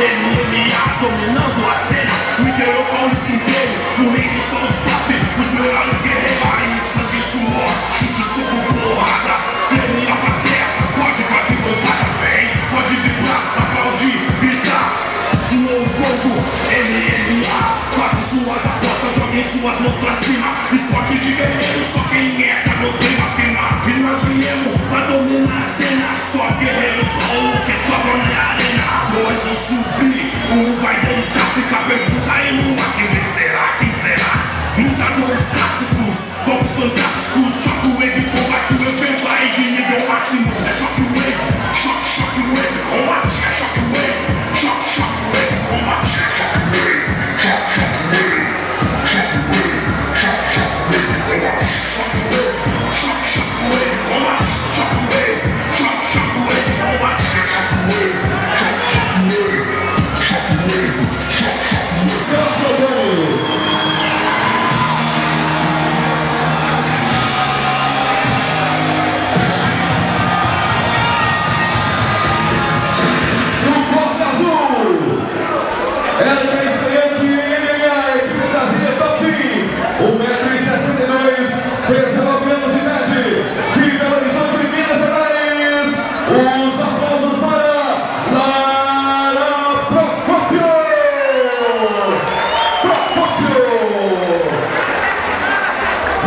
MMA dominando a cena O interior paulista inteiro. No ringue são os top Os melhores guerreiros Joguem suas mãos pra cima Esporte de guerreiro Só quem entra no clima firma E nós viemos pra dominar a cena Só guerreiro, só o que sobra na arena. Dois vão subir Um vai deitar Fica a pergunta e não há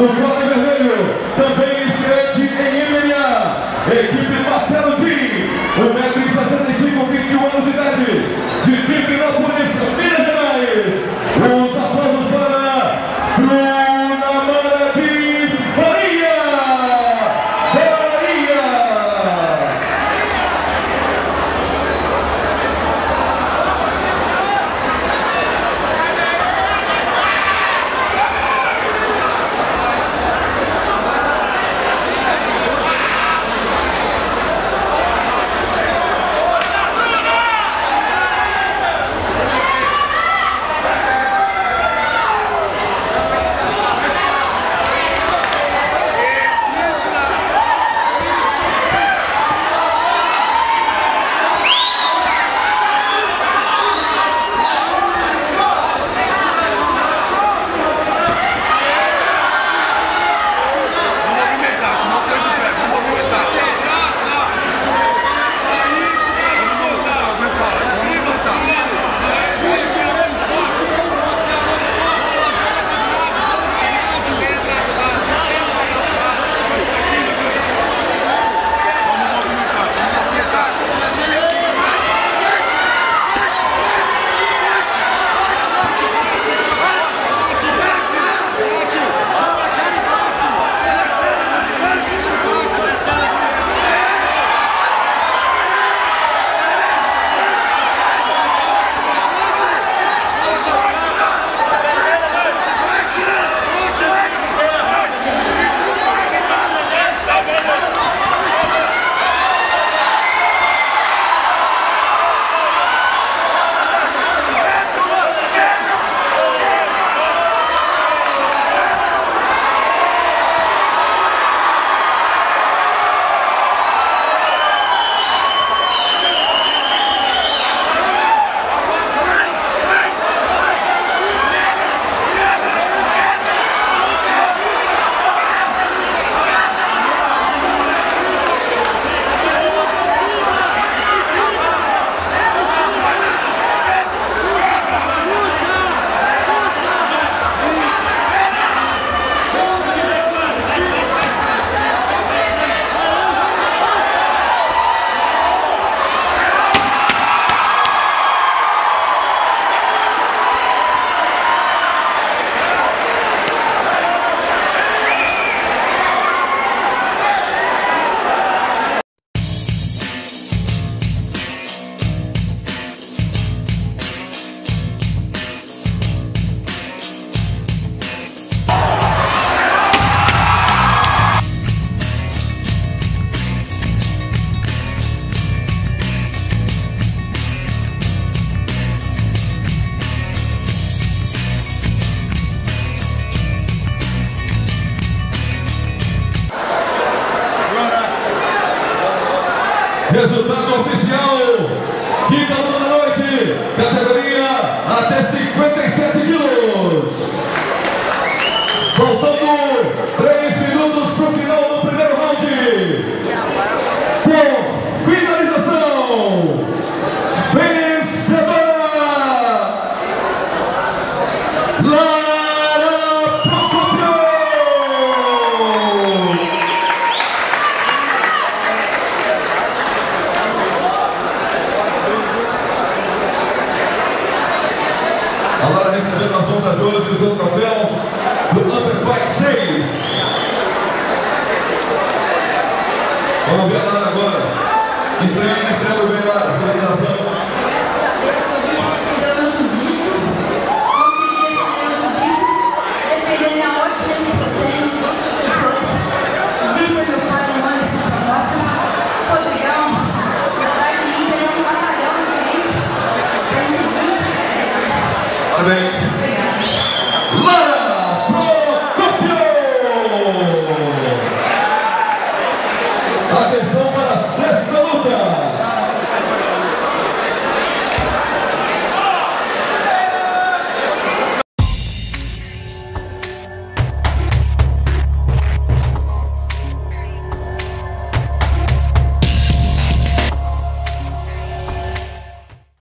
O próprio Vermelho, também iniciante em Imeria, equipe resultado oficial. Quinta da noite, categoria até 57 quilos. Corajoso e o seu troféu do Amplify 6. Vamos ver lá agora. Estreia, estreia bem lá, finalização. Parabéns.